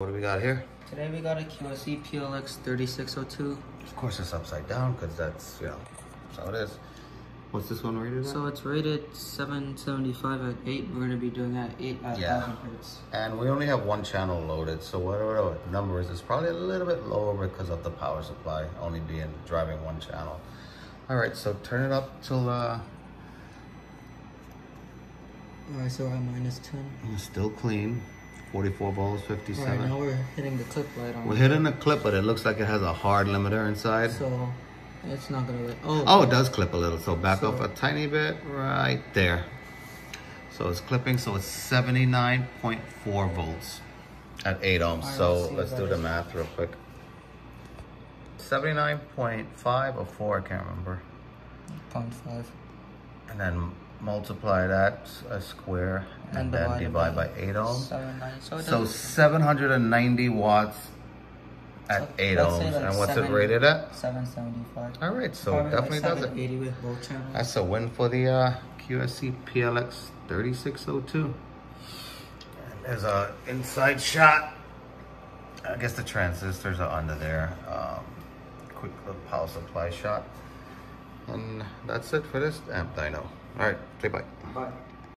What do we got here? Today we got a QSC PLX 3602. Of course it's upside down because that's, you know, that's how it is. What's this one rated at? So it's rated 775 at 8. We're going to be doing that 8 at Yeah. 1000 hertz. and we only have one channel loaded, so whatever the number is, it's probably a little bit lower because of the power supply only being driving one channel. All right, so turn it up till uh, Alright, so we're at minus 10. it's still clean. 44 volts, 57. Alright, now we're hitting the clip light on. We're hitting the clip, but it looks like it has a hard limiter inside. So it's not going to... Oh, Oh, it does clip a little. So back So- up a tiny bit right there. So it's clipping. So it's 79.4 volts at 8 ohms. Let's so let's do the is. math real quick. 79.5 or 4, I can't remember. 0.5. And then multiply that a square and, And then divide by by 8 ohms. 7, 9. So So 790 watts at So 8 ohms. like and what's seven- it rated at? 775. All right, so Probably definitely like does it. with both channels. That's a win for the uh, QSC PLX 3602. And there's a inside shot. I guess the transistors are under there. Um, quick little power supply shot. And that's it for this amp dyno. All right, say bye. Bye.